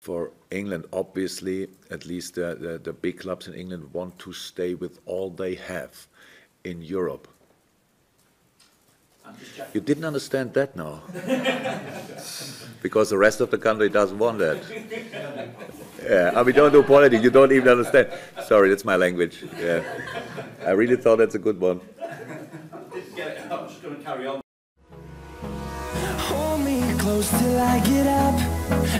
for England, obviously, at least the, the, the, big clubs in England want to stay with all they have in Europe. You didn't understand that now. because the rest of the country doesn't want that. Yeah, I mean, don't do politics, you don't even understand. Sorry, that's my language. Yeah. I really thought that's a good one. I'm just going to carry on. Hold me close till I get up.